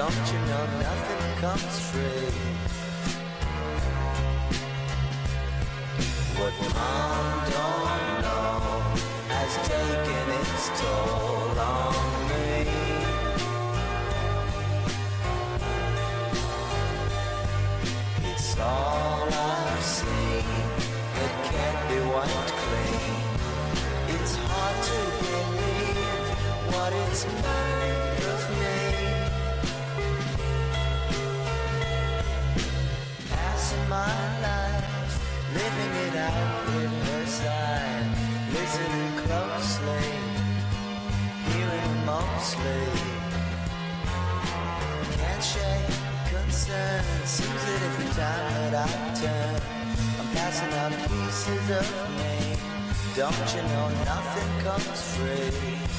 Don't you know nothing comes free? Time that I turn, I'm passing out pieces of me. Don't you know nothing comes free?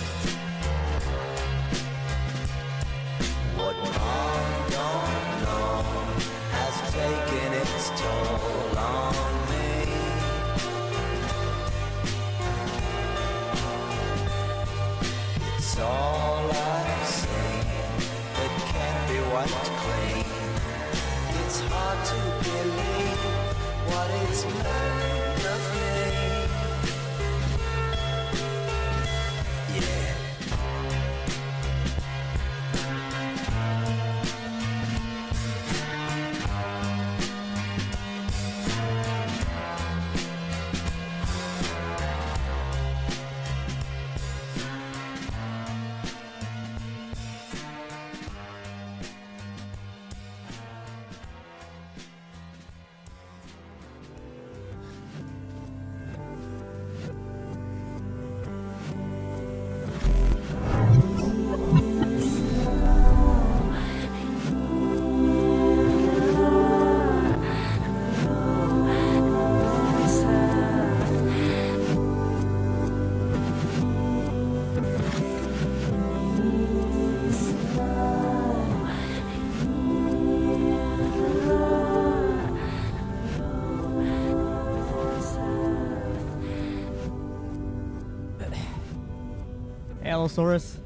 Allosaurus.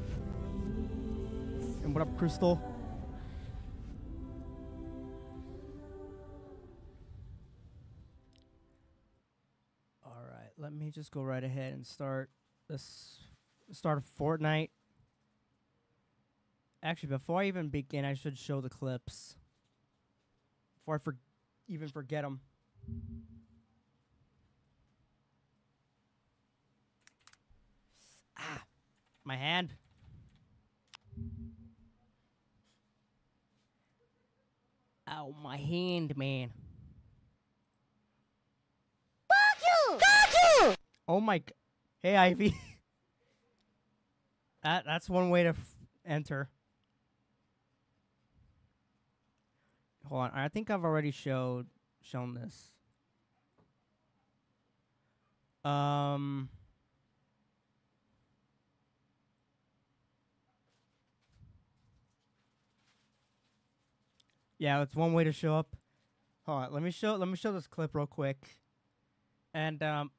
And what up, Crystal? All right, let me just go right ahead and start this. Start Fortnite. Actually, before I even begin, I should show the clips. Before I for- even forget them. Ah, my hand. Ow, my hand, man. Fuck you! Fuck you! Oh my. Hey, Ivy. that that's one way to f- enter. Hold on, I think I've already showed shown this. Um. Yeah, it's one way to show up. Hold on, let me show let me show this clip real quick. And um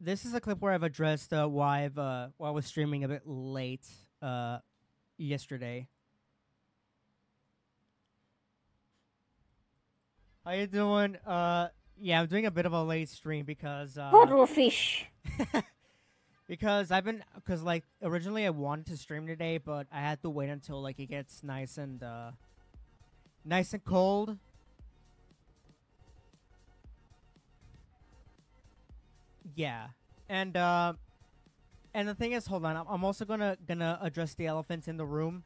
this is a clip where I've addressed uh, why I've uh, why I was streaming a bit late uh yesterday. How you doing? Uh yeah, I'm doing a bit of a late stream because uh Total fish. because I've been because like originally I wanted to stream today, but I had to wait until like it gets nice and uh nice and cold. Yeah, and uh, and the thing is, hold on, I'm, also gonna gonna address the elephants in the room.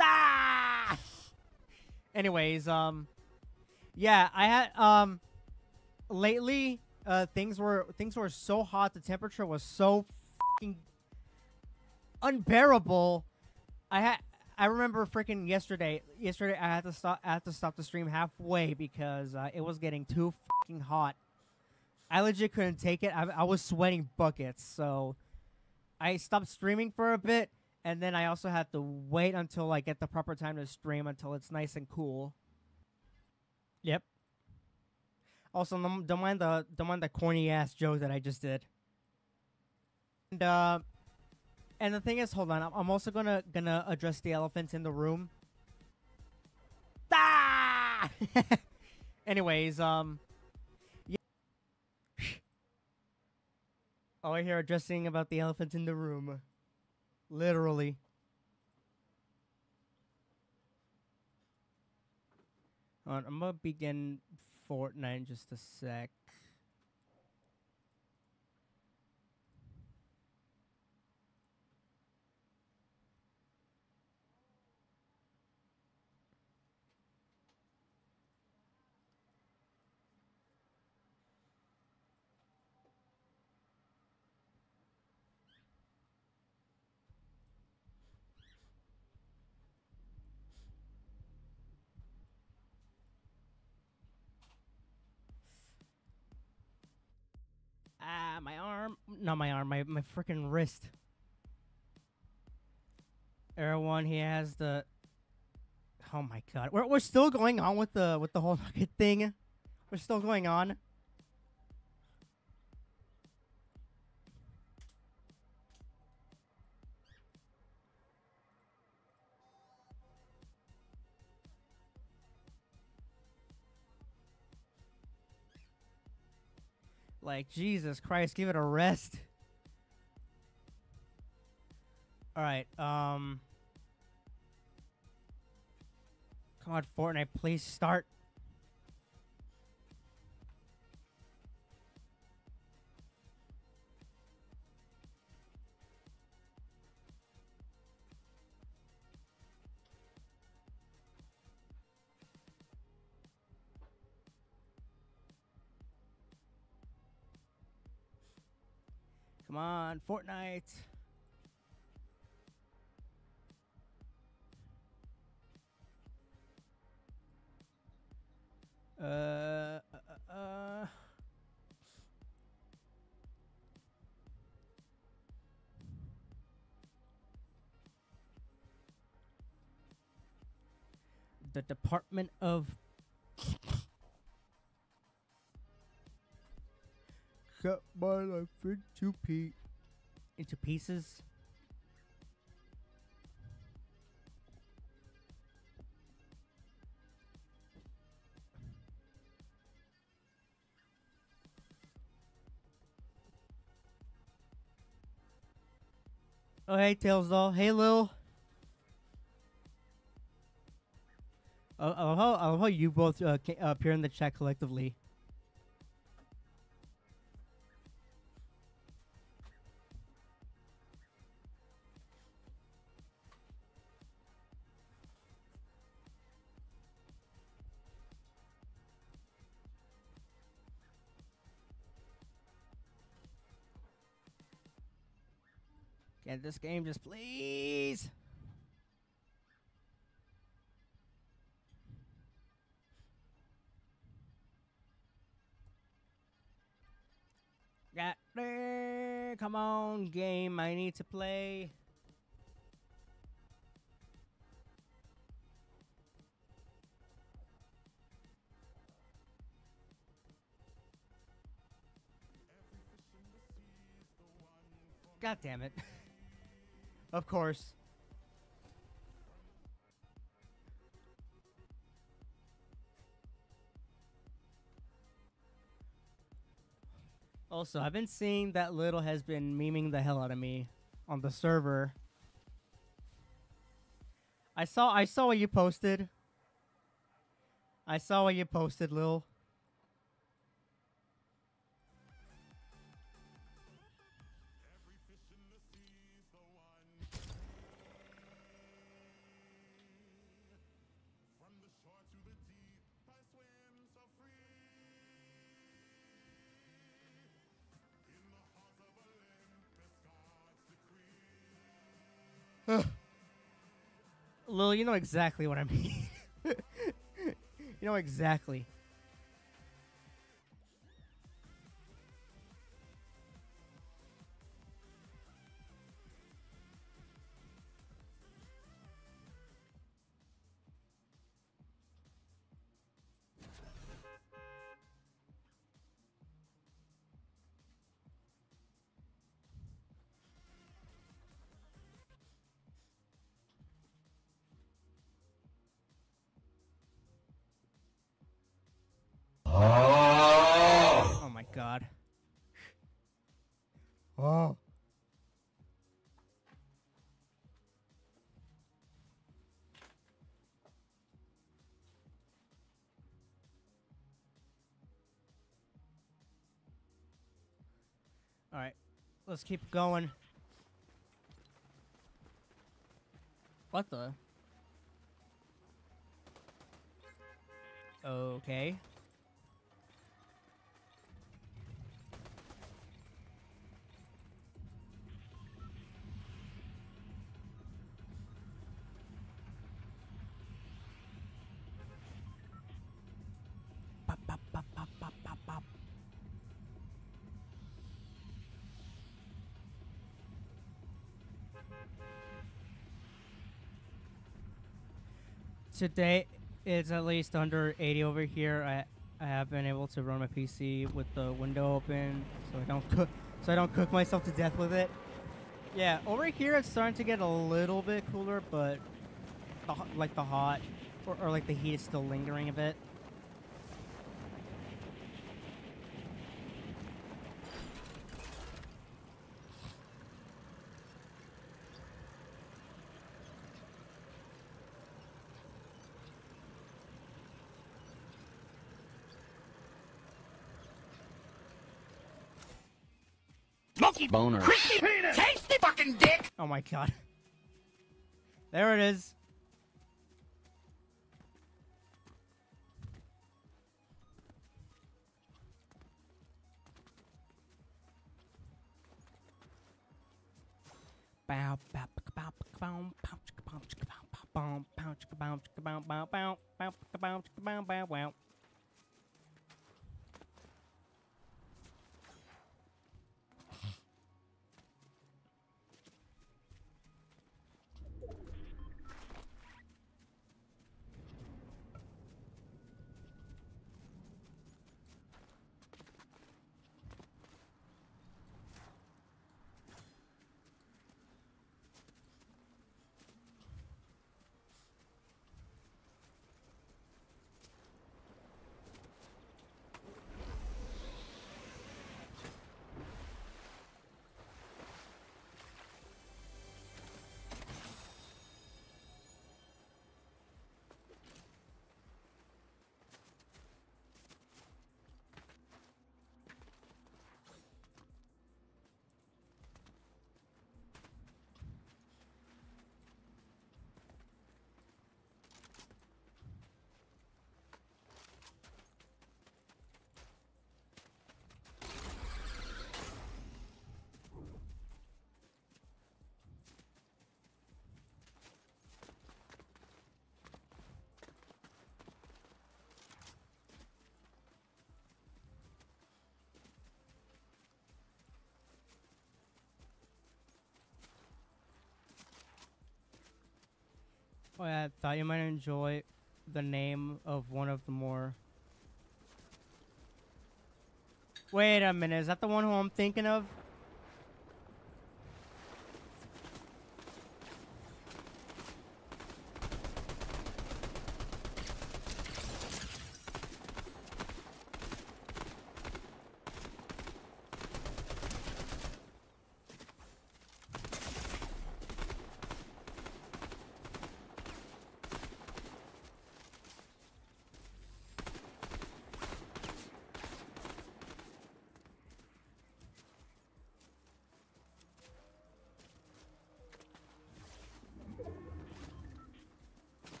Ah! Anyways, um, yeah, I had um, lately, uh, things were things were so hot, the temperature was so fucking unbearable. I had I remember freaking yesterday. Yesterday I had to stop. I had to stop the stream halfway because uh, it was getting too fucking hot. I legit couldn't take it. I, I was sweating buckets, so I stopped streaming for a bit. and then I also have to wait until I get the proper time to stream until it's nice and cool. Yep. Also, don't mind the don't mind the corny ass joke that I just did. And uh, and the thing is, hold on, I'm- also gonna gonna address the elephants in the room. Ah! Anyways, um, yeah. Oh, I hear addressing about the elephants in the room. Literally. I'm gonna begin Fortnite in just a sec. Ah, my arm. Not my arm, my, my freaking wrist. Everyone, he has the. Oh my god. We're, we're still going on with the with the whole nugget thing. We're still going on. Like Jesus Christ, give it a rest. All right. Um. Come on, Fortnite, please start. Come on, Fortnite. Uh, uh, uh, uh. The Department of cut my life into pe- into pieces. Oh hey Tails doll, hey Lil. Uh, I love how I love how you both uh, appear in the chat collectively. This game just please. Got there. Come on, game. I need to play. God damn it. of course. Also, I've been seeing that Little has been memeing the hell out of me on the server. I saw I saw what you posted. I saw what you posted, Lil. Lil, you know exactly what I mean. you know exactly. Let's keep going. What the? Okay. Today it's at least under 80 over here. I I have been able to run my PC with the window open, so I don't cook so I don't cook myself to death with it. Yeah, over here it's starting to get a little bit cooler, but the, like the hot or, or like the heat is still lingering a bit. Boner. crispy tasty fucking dick. Oh my god. There it is. Bow bow chicka bow chicka bow bow chicka bow chicka bow bow bow bow chicka bow chicka bow bow bow bow chicka bow chicka bow bow wow. Well, I thought you might enjoy the name of one of the more. Wait a minute, is that the one who I'm thinking of?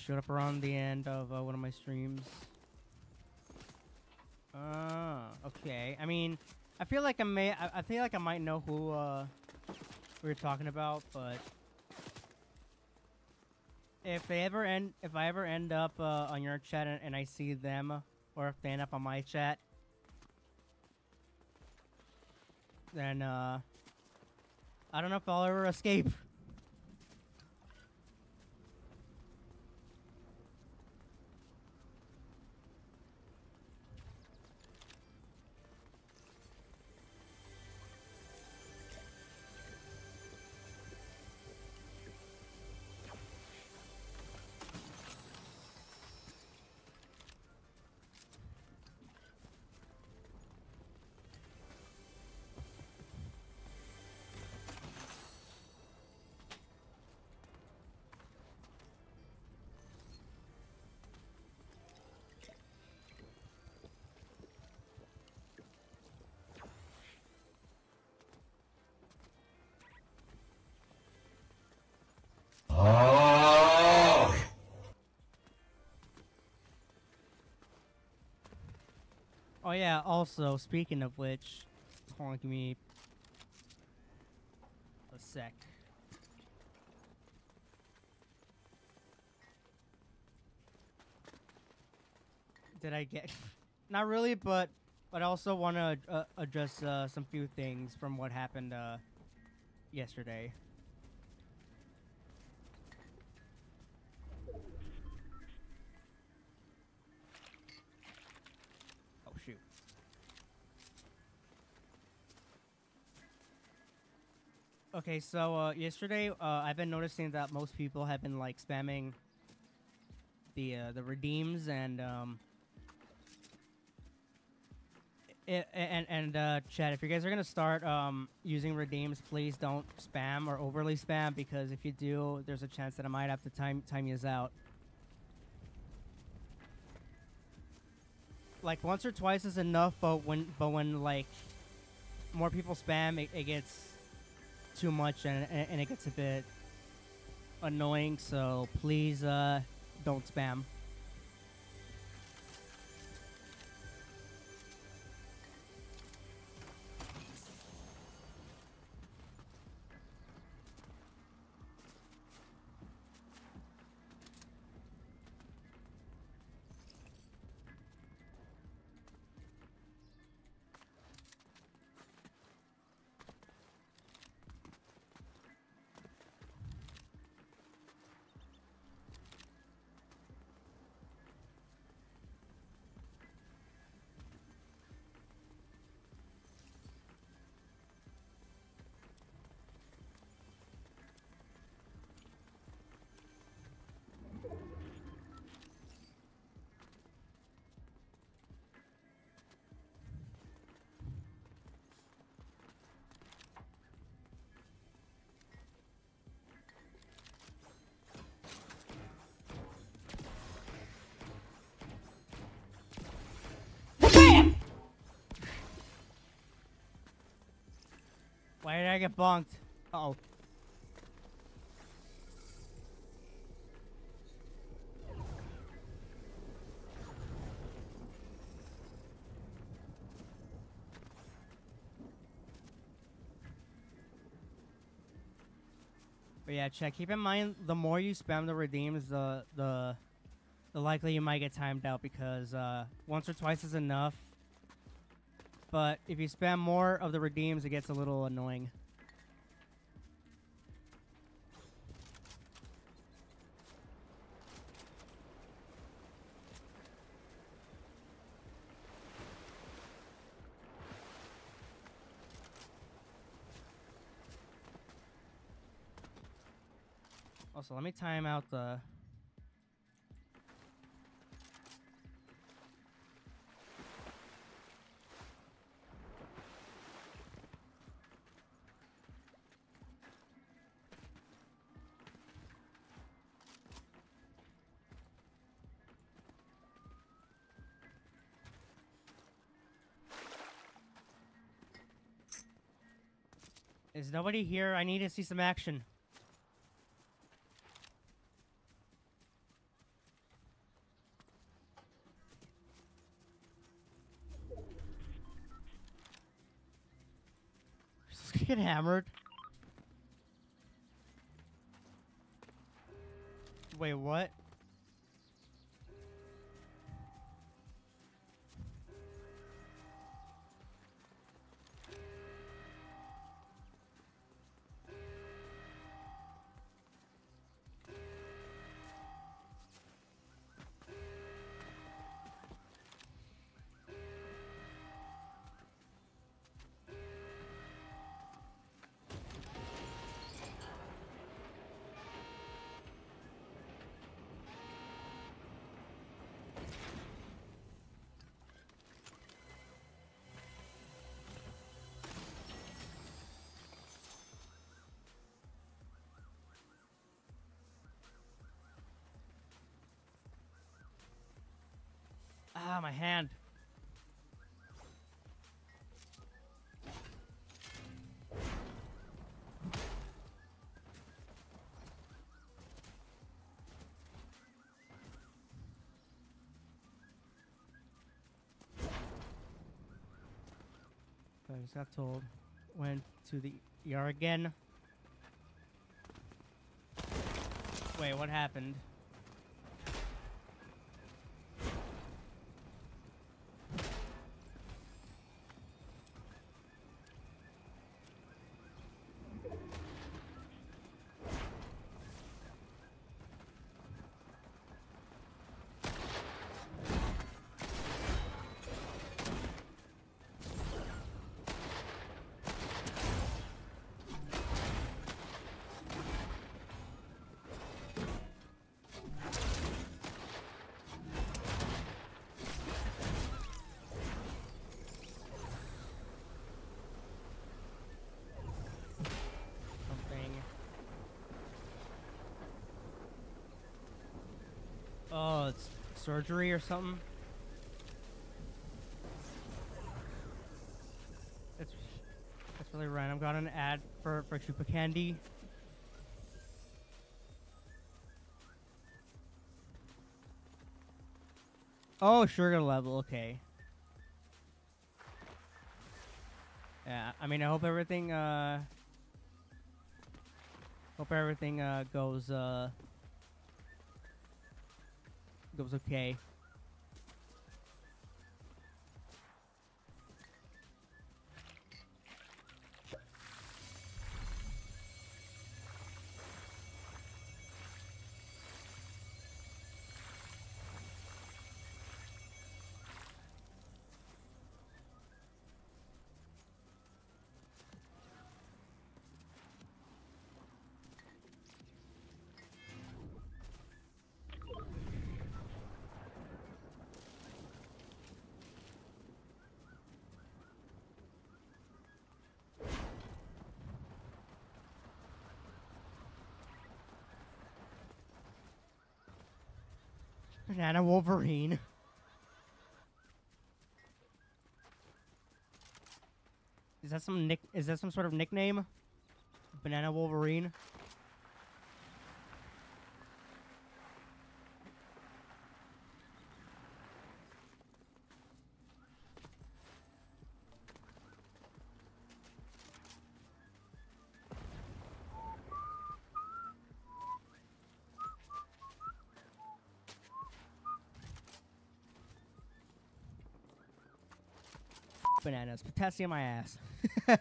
Showed up around the end of uh, one of my streams. Ah, okay. I mean, I feel like I may. I, I feel like I might know who uh, we were talking about, but if they ever end, if I ever end up uh, on your chat and, and I see them, or if they end up on my chat, then uh, I don't know if I'll ever escape. Yeah. Also, speaking of which, hold give me a sec. Did I get? Not really, but but I also want to uh, address uh, some few things from what happened uh, yesterday. Okay, so uh, yesterday uh, I've been noticing that most people have been like spamming the uh, the redeems and um, i- and and uh, Chad, if you guys are gonna start um, using redeems, please don't spam or overly spam because if you do, there's a chance that I might have to time time you out. Like once or twice is enough, but when but when like more people spam, it, it gets too much and, and it gets a bit annoying. So please uh, don't spam. Why did I get bonked? Uh oh. But yeah, check. Keep in mind, the more you spam the redeems, the the the likely you might get timed out because uh, once or twice is enough. But if you spam more of the redeems, it gets a little annoying. Also, let me time out the. Is nobody here? I need to see some action. Just get hammered. Wait, what? Ah, my hand. I just got told. Went to the ER again. Wait, what happened? Something. Oh, it's surgery or something? It's that's really random. Got an ad for for Chupa Candy. Oh, sugar level. Okay. Yeah, I mean, I hope everything. Uh, hope everything uh goes uh goes okay. Banana Wolverine. Is that some nick? Is that some sort of nickname? Banana Wolverine. Bananas. Potassium my ass.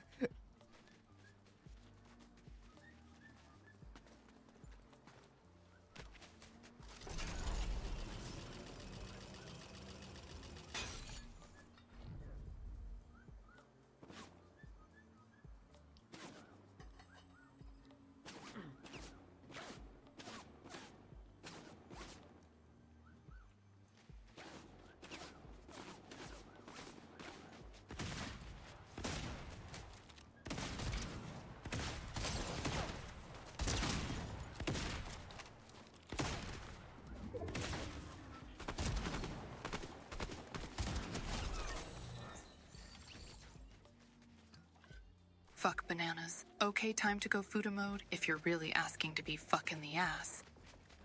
Fuck bananas. Okay, time to go Fuda mode if you're really asking to be fucking the ass.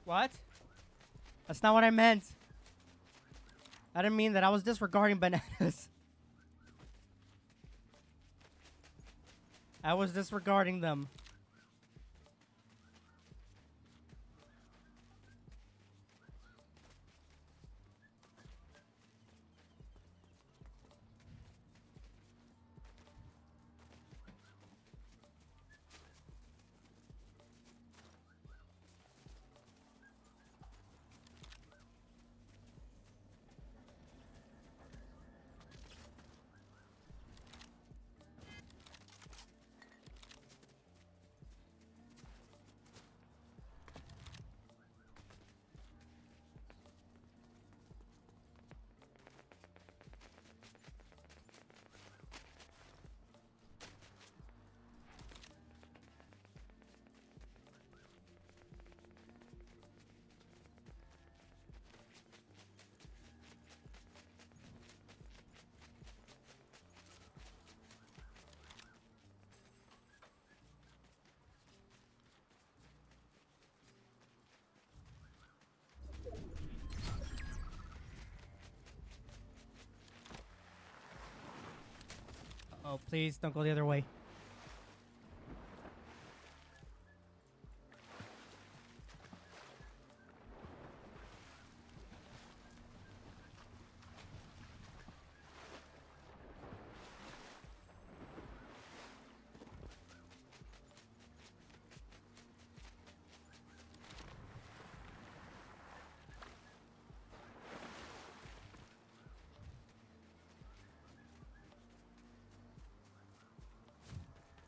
What? That's not what I meant. I didn't mean that. I was disregarding bananas. I was disregarding them. Please don't go the other way.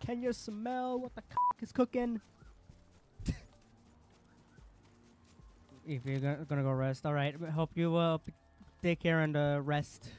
Can you smell what the cock is cooking? if you're gonna, gonna go rest, all right. Hope you uh take care and uh, rest.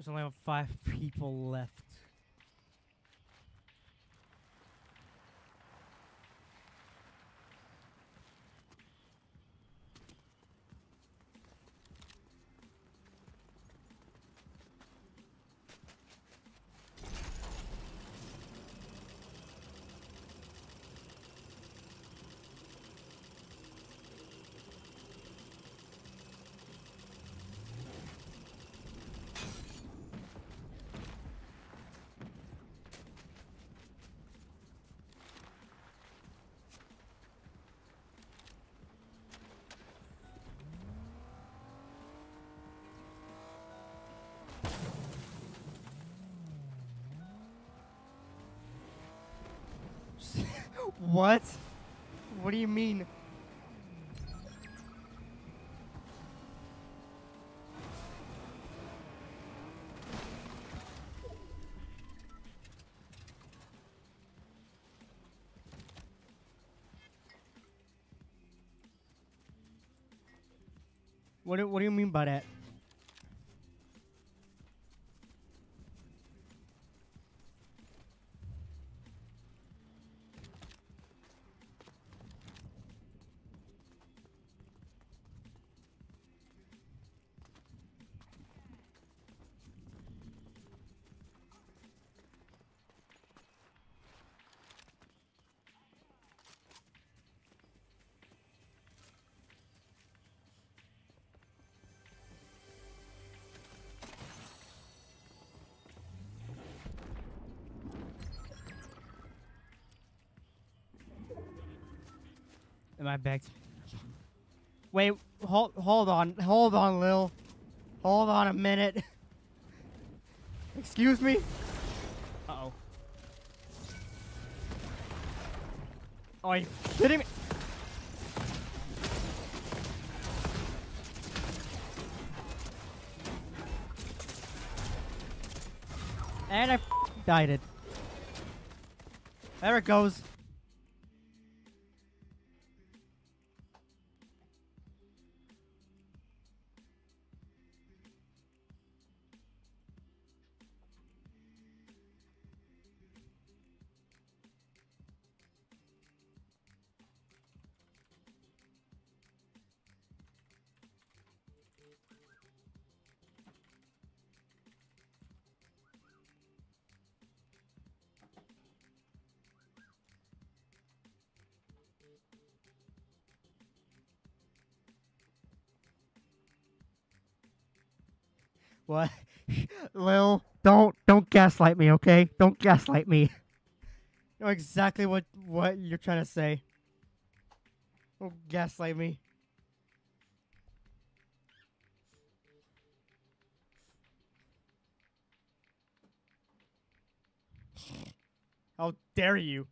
There's only five people left. What? What do you mean? What do, what do you mean by that? I begged. Wait, hold, hold on. Hold on, Lil. Hold on a minute. Excuse me? Uh-oh. Oh, are you kidding me? And I died it. There it goes. Gaslight me, okay? Don't gaslight me. Know exactly what what you're trying to say. Don't gaslight me. How dare you?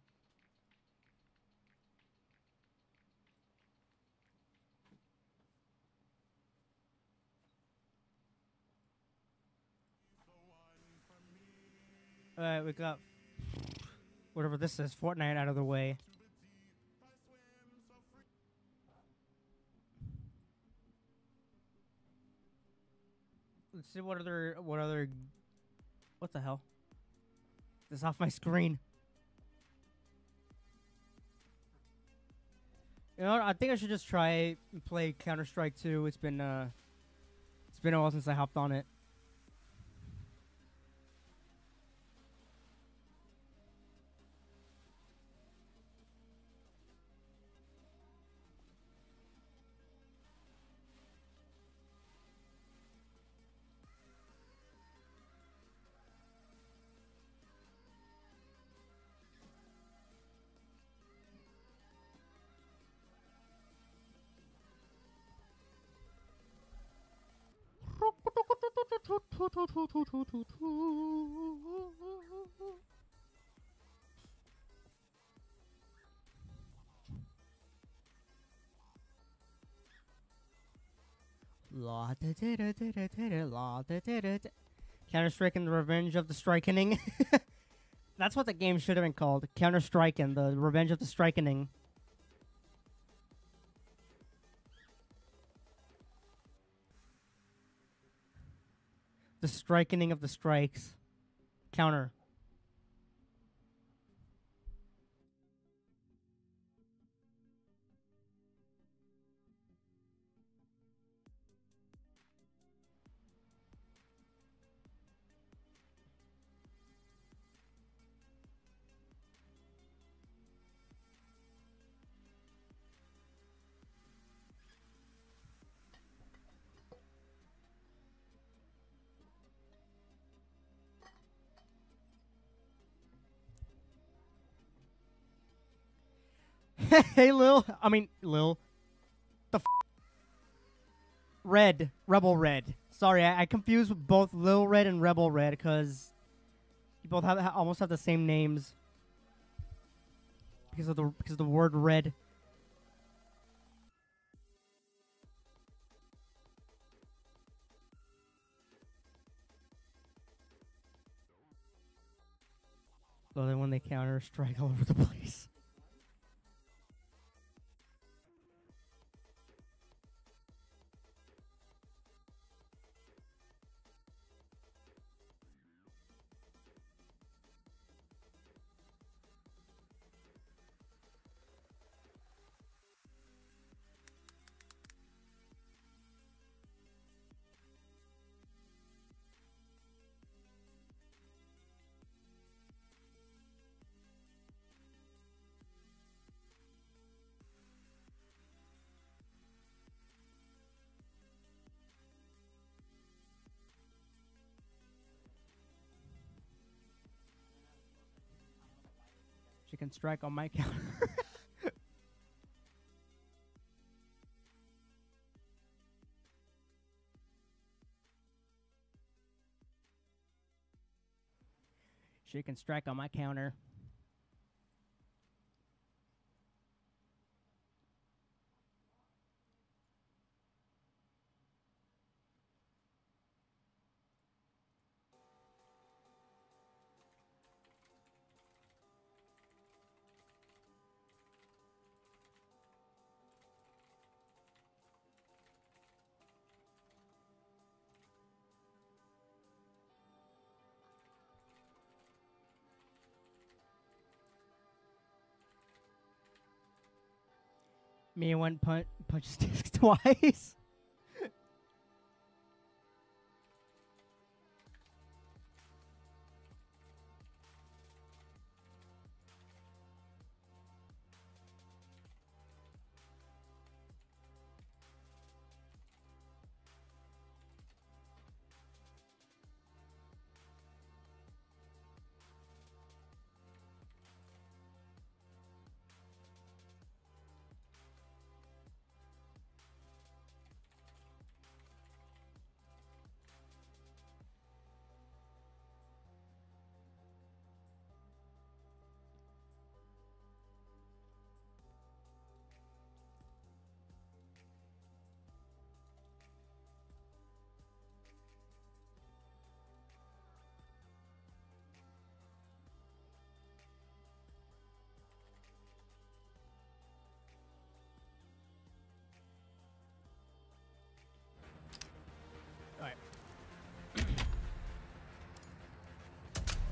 Alright, we got whatever this is, Fortnite out of the way. Let's see what other what other what the hell? This off my screen. You know? I think I should just try and play Counter Strike 2. It's been uh, it's been a while since I hopped on it. La da da da da da da da la da da da. Counter Striking the Revenge of the Strikening. That's what the game should have been called. Counter Striking the Revenge of the Strikening. The Strikening of the Strikes. Counter. hey, Lil. I mean, Lil. The f- Red. Rebel Red. Sorry, I, I confused both Lil Red and Rebel Red because you both have ha- almost have the same names because of the because of the word red. So then when they counter strike all over the place. She can strike on my counter. she can strike on my counter. Me and one punch punches twice.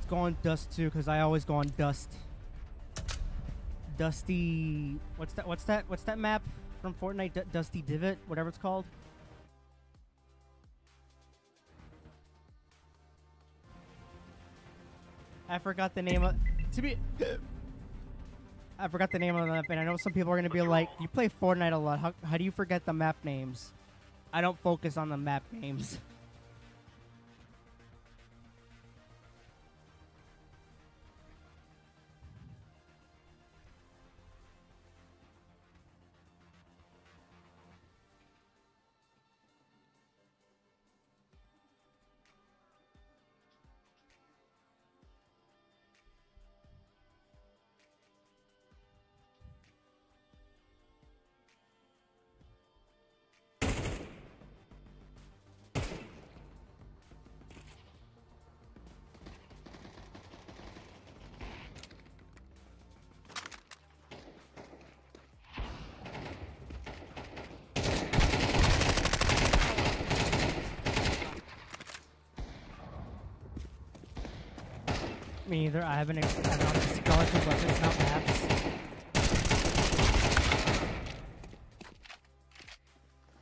Go on Dust 2, because I always go on Dust. Dusty. What's that? What's that? What's that map from Fortnite? D- Dusty Divot, whatever it's called. I forgot the name of. To be. I forgot the name of the map, and I know some people are gonna be like, "You play Fortnite a lot. How, how do you forget the map names?" I don't focus on the map names. Me either. I haven't knowledge of weapons, not maps.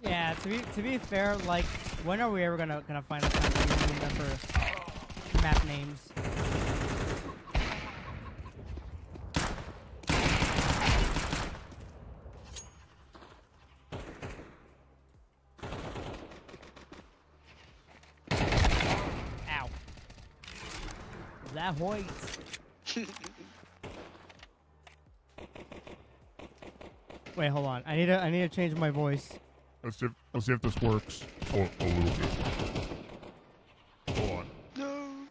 Yeah, to be to be fair, like, when are we ever gonna gonna find a time to remember map names? That hoit. Wait, hold on. I need to I need to change my voice. Let's see if, let's see if this works. Oh, a little bit. Hold on. No.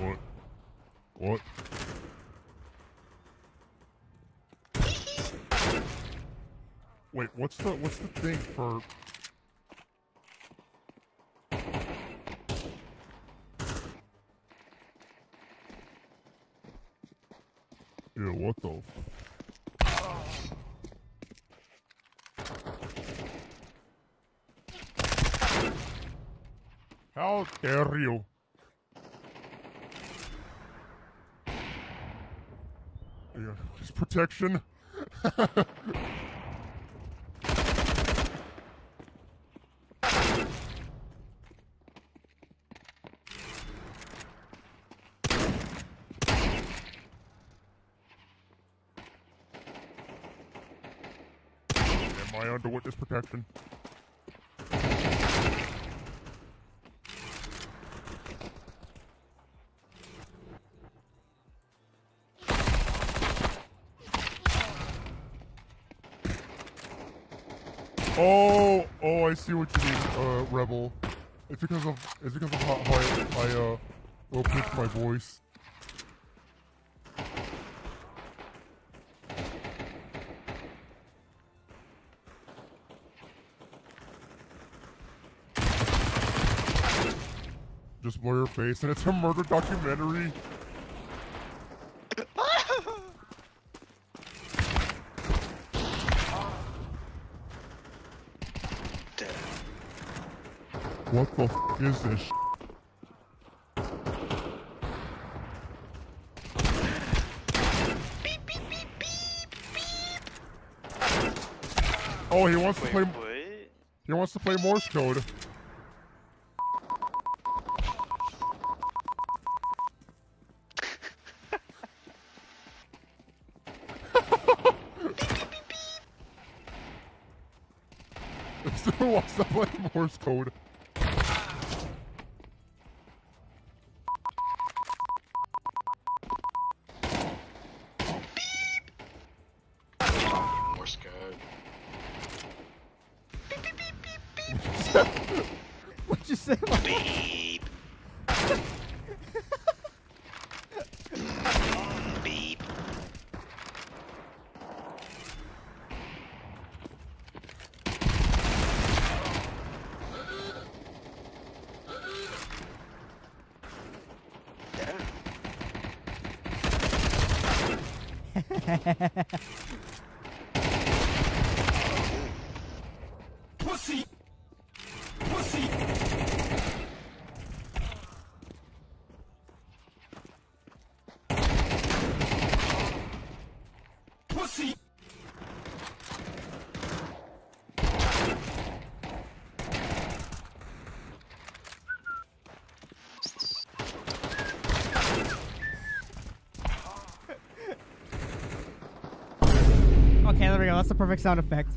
What? What? Wait, what's the what's the thing for? Yeah, what the? f- You? Yeah, his protection. Am I under witness protection? It's because of, it's because of how, how I, I, uh, low pitch my voice. Just blur your face, and it's a murder documentary. What the f is this? Beep beep beep. Oh, he wants to play. what? He wants to play Morse code. Who wants to play Morse code? Morse code. What'd you say? Beep. Beep. Damn. Pussy. Pussy. Pussy. Okay, there we go. That's the perfect sound effect.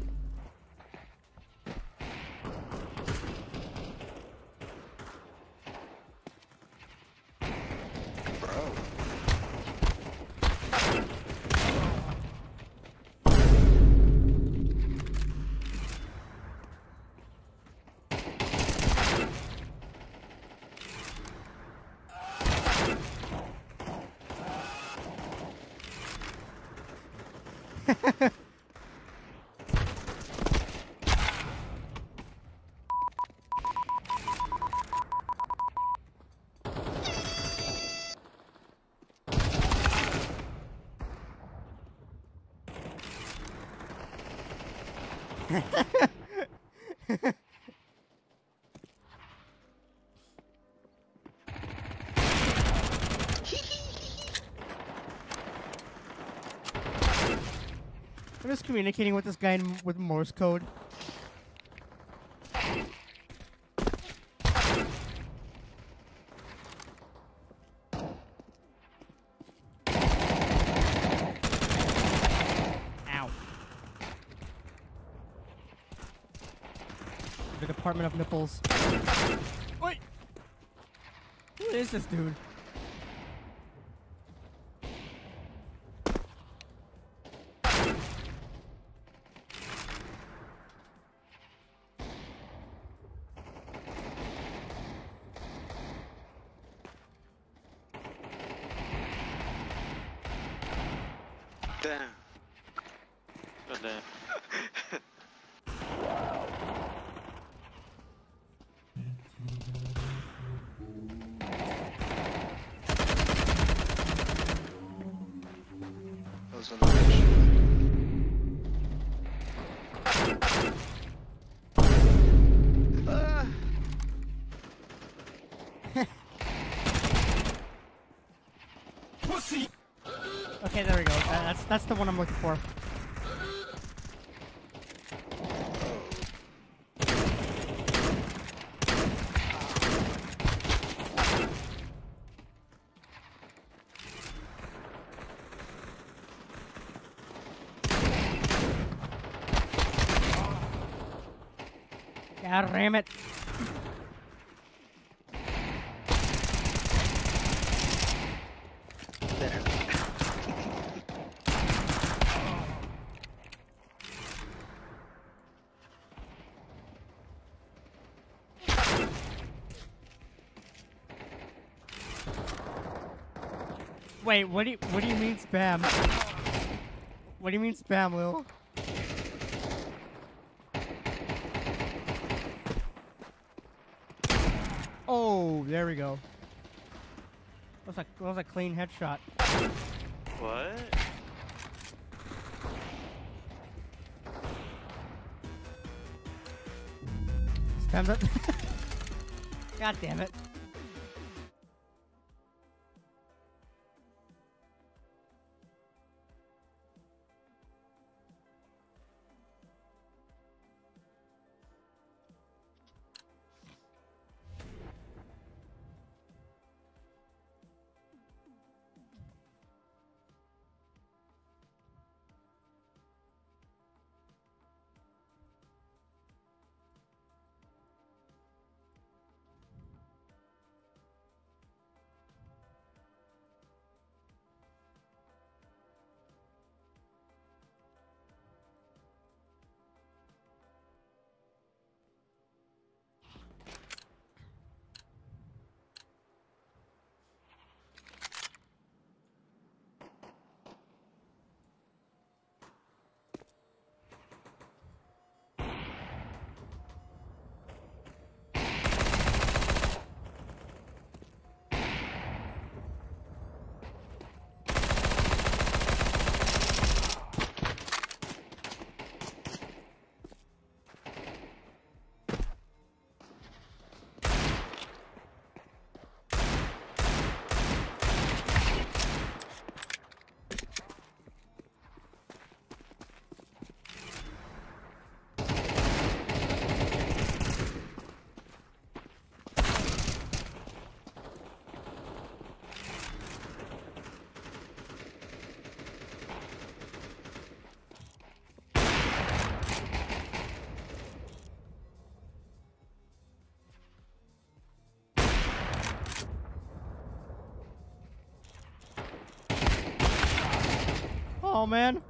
I'm just communicating with this guy in, with Morse code. Of Nipples. Wait! Who is this dude? That's the one I'm looking for. God damn it. There. Wait, what do you what do you mean spam? What do you mean spam, Lil? Oh, there we go. That was a that was a clean headshot. What? Spam's up. God damn it. Oh man.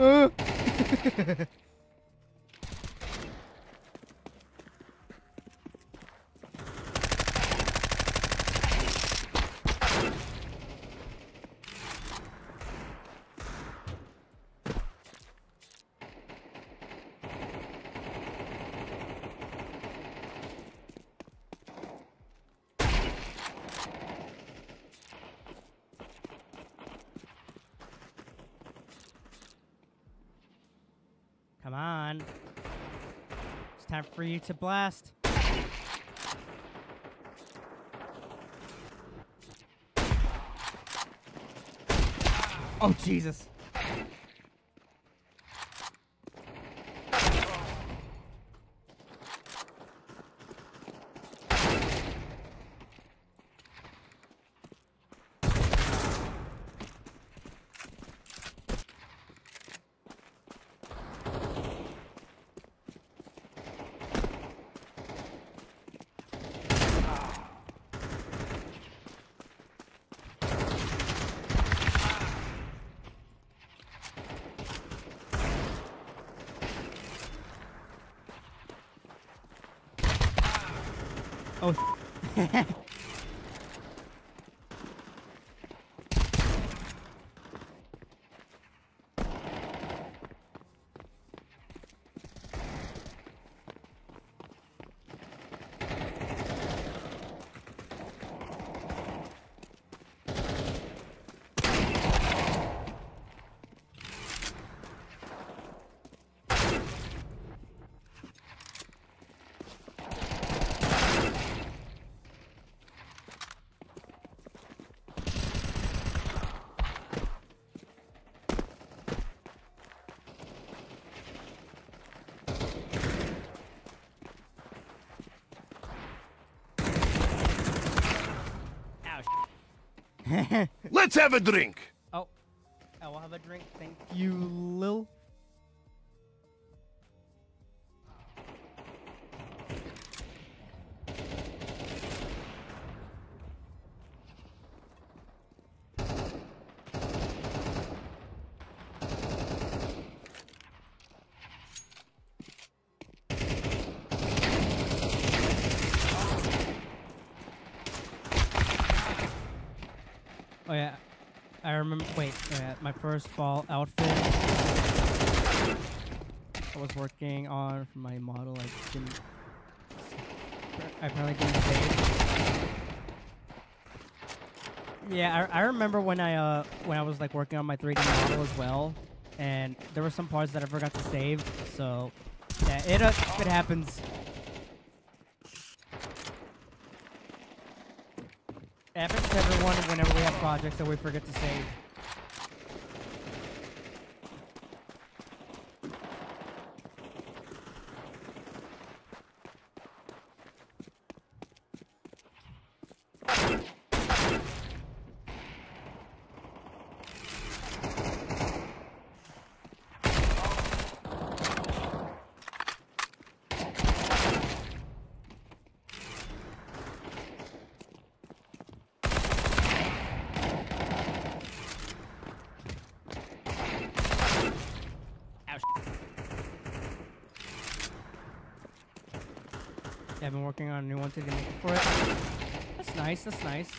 Uh. Come on. It's time for you to blast. Oh, Jesus. Oh. Ow. Let's have a drink. oh. I will have a drink. Thank you, Lil. Oh yeah, I remember. Wait, oh, yeah, my first fall outfit. I was working on for my model. I didn't. I apparently didn't save. Yeah, I, I remember when I uh when I was like working on my 3D model as well, and there were some parts that I forgot to save. So yeah, it uh, it happens. Happens to everyone whenever we have projects that we forget to save. Yeah, I've been make it for it. That's nice. That's nice.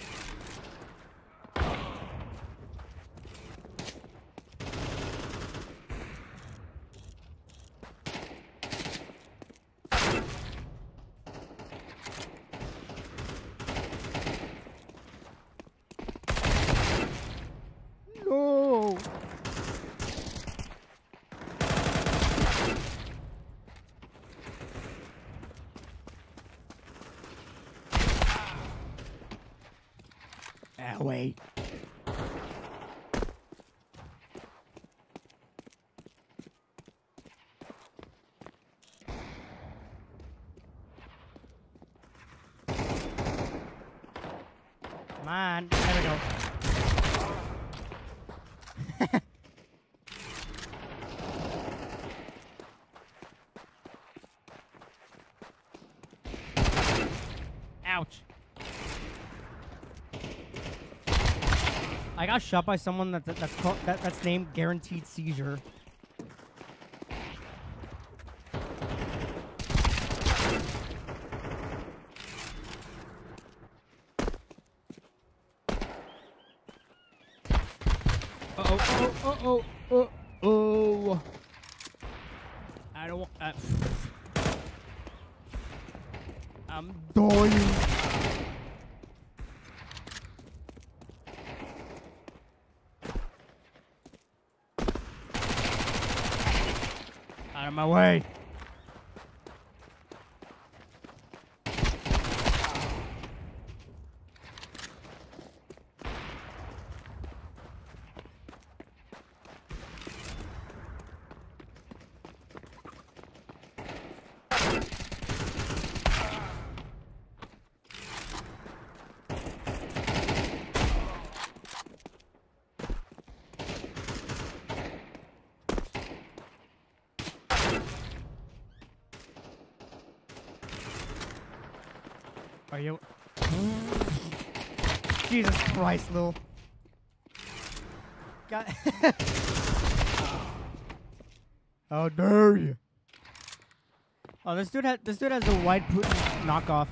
No. Ah, wait. Come on. There we go. Ouch. I got shot by someone that, that that's called, that, that's named Guaranteed Seizure. Uh oh, oh, oh, oh, oh, oh. I don't want. Uh, I'm dying. Out of my way. Are you? Jesus Christ, Lil. God. How dare you? Oh, this dude has this dude has a white Putin knockoff.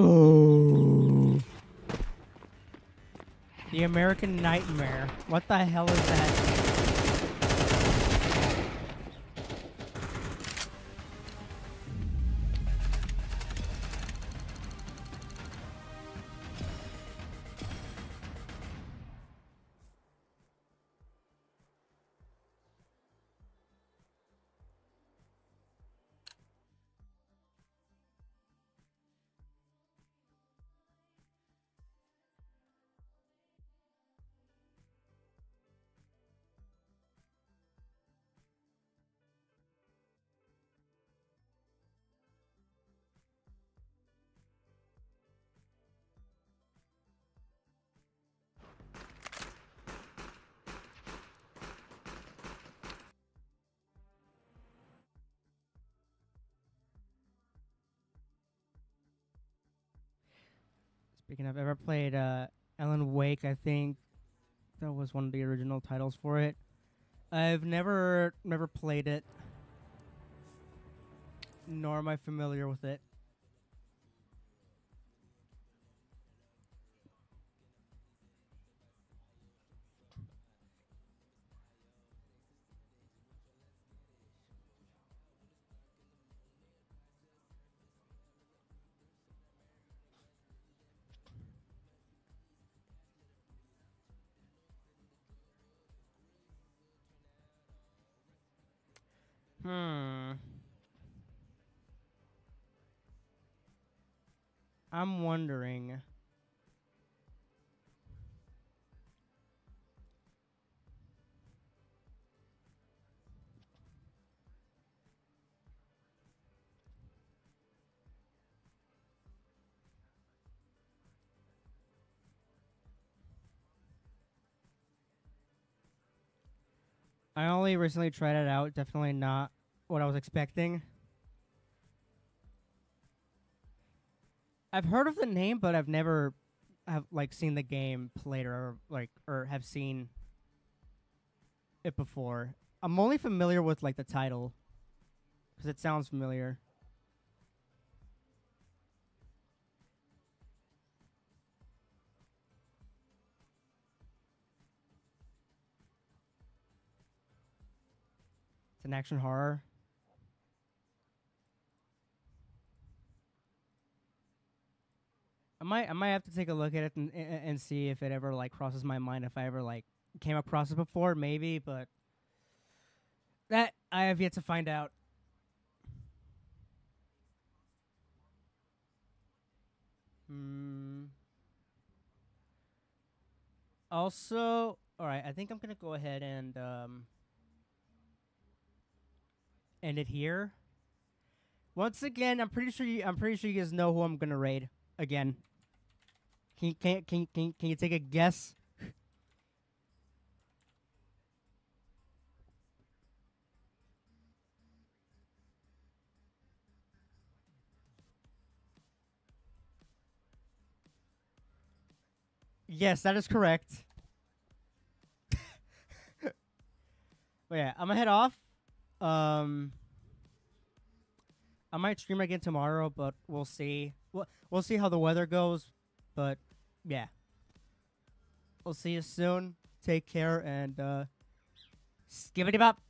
Oh. The American Nightmare. What the hell is that? Of, ever played uh, Alan Wake? I think that was one of the original titles for it. I've never never played it, nor am I familiar with it. I'm wondering. I only recently tried it out. Definitely not what I was expecting. I've heard of the name, but I've never have like seen the game played or like or have seen it before. I'm only familiar with like the title because it sounds familiar. It's an action horror. I might I might have to take a look at it and, and see if it ever like crosses my mind if I ever like came across it before, maybe, but that I have yet to find out. Hmm. Also, all right, I think I'm gonna go ahead and um, end it here. Once again, I'm pretty sure you, I'm pretty sure you guys know who I'm gonna raid again. Can you, can can can can you take a guess? Yes, that is correct. but yeah, I'm gonna head off. Um, I might stream again tomorrow, but we'll see. We'll, we'll see how the weather goes. But yeah, we'll see you soon. Take care and uh, skip it up.